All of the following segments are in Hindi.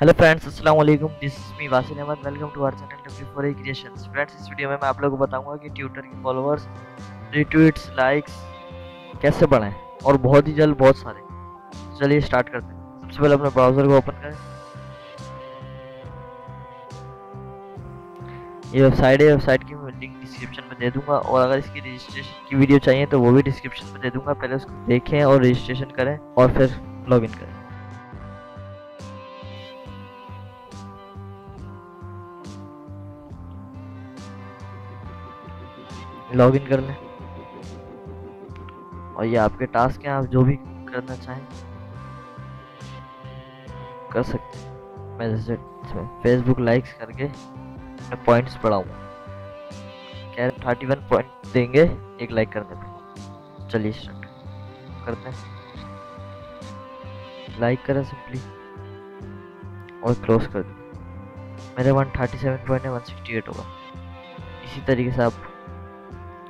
हेलो फ्रेंड्स अस्सलाम वालेकुम this me Wasin Ahmad welcome to our channel W four creations friends इस वीडियो में मैं आप लोगों को बताऊँगा कि ट्विटर के फॉलोअर्स रिट्वीट्स लाइक्स कैसे बढ़ाएँ और बहुत ही जल्द बहुत सारे। चलिए स्टार्ट करते हैं। सबसे पहले अपने ब्राउज़र को ओपन करें। ये वेबसाइट है। वेबसाइट की मैं लिंक डिस्क्रिप्शन में दे दूँगा और अगर इसकी रजिस्ट्रेशन की वीडियो चाहिए तो वो भी डिस्क्रिप्शन में दे दूँगा। पहले उसको देखें और रजिस्ट्रेशन करें और फिर लॉगिन करें। लॉगिन कर लें। और ये आपके टास्क हैं, आप जो भी करना चाहें। कर सकते हैं। मैं जैसे फेसबुक लाइक्स करके मैं पॉइंट्स बढ़ाऊँगा। कह रहे थर्टी वन पॉइंट देंगे एक लाइक करने पे। चलिए स्टार्ट करते हैं। लाइक करें सिंपली और क्लोज कर दें। मेरे वन थर्टी सेवन पॉइंट है वन सिक्सटी एट होगा। इसी तरीके से आप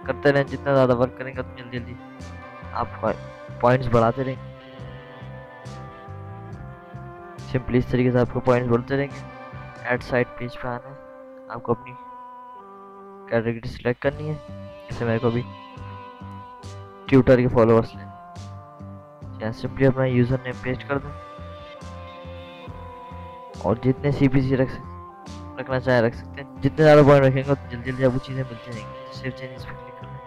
करते रहें, जितना ज़्यादा वर्क करेंगे, उतनी जल्दी जल्दी आप पॉइंट्स बढ़ाते रहेंगे सिंपली इस तरीके से आपको पॉइंट्स बढ़ते रहेंगे। एड साइड पेज पे आना है। आपको अपनी कैटेगरी सिलेक्ट करनी है। जैसे मेरे को भी ट्विटर के फॉलोअर्स लें यहाँ सिंपली अपना यूज़र नेम पेस्ट कर दें। और जितने सी पी सी रख सकते रखना चाहे रख सकते हैं। जितने ज़्यादा पॉइंट रखेंगे, उतनी जल्दी जल्दी आपको चीज़ें मिलती रहेंगी। सेव चेंजेस पे क्लिक करना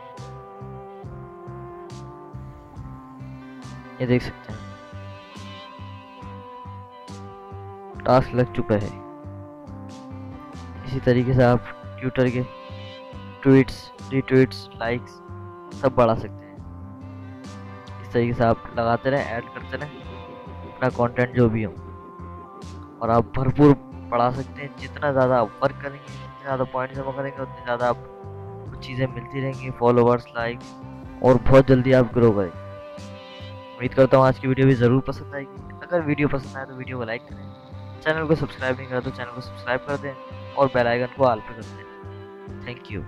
ये देख सकते हैं। टास्क लग चुका है। इसी तरीके से आप ट्विटर के ट्वीट्स रीट्वीट्स लाइक्स सब बढ़ा सकते हैं। इस तरीके से आप लगाते रहें ऐड करते रहें। अपना कंटेंट जो भी हो। और आप भरपूर बढ़ा सकते हैं। जितना ज़्यादा आप वर्क करेंगे, जितने ज़्यादा पॉइंट जमा करेंगे, उतनी ज़्यादा आप कुछ चीज़ें मिलती रहेंगी फॉलोवर्स लाइक और बहुत जल्दी आप ग्रो करेंगे। उम्मीद करता हूँ आज की वीडियो भी ज़रूर पसंद आएगी। अगर वीडियो पसंद आए तो वीडियो को लाइक करें। चैनल को सब्सक्राइब नहीं करा तो चैनल को सब्सक्राइब कर दें और बेल आइकन को आल पर कर दें। Thank you